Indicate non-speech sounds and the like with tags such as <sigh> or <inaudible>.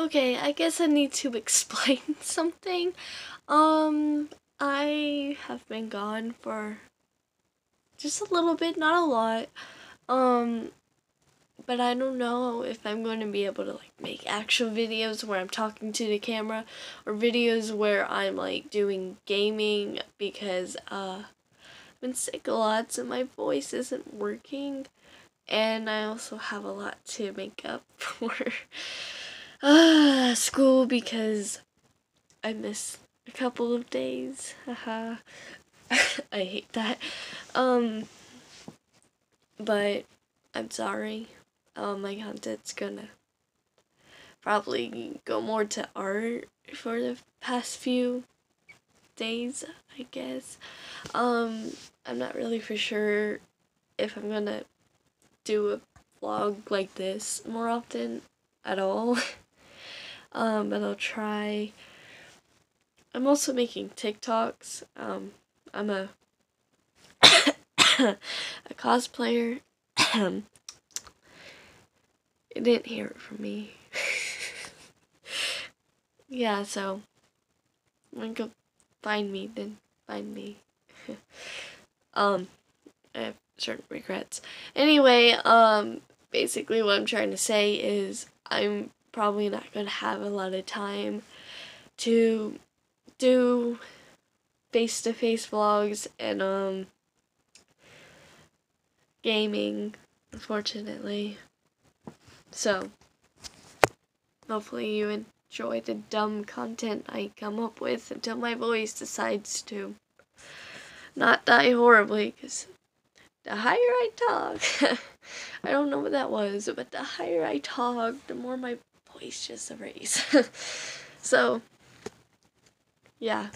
Okay, I guess I need to <laughs> explain something. Um, I have been gone for just a little bit, not a lot. Um, but I don't know if I'm going to be able to like make actual videos where I'm talking to the camera or videos where I'm like doing gaming because uh I've been sick a lot so my voice isn't working and I also have a lot to make up <laughs> for uh, school because I missed a couple of days. Haha. <laughs> I hate that. Um but I'm sorry. Um my content's gonna probably go more to art for the past few days, I guess. Um I'm not really for sure if I'm gonna do a vlog like this more often at all. <laughs> um, but I'll try. I'm also making TikToks. Um, I'm a <coughs> a cosplayer. <coughs> you didn't hear it from me. <laughs> yeah, so when go find me, then find me. <laughs> um, I have certain regrets. Anyway, um, basically what I'm trying to say is I'm probably not going to have a lot of time to do face-to-face vlogs and um gaming unfortunately. So hopefully you enjoy the dumb content I come up with until my voice decides to not die horribly because the higher I talk <laughs> I don't know what that was but the higher I talk the more my voice just erase <laughs> so yeah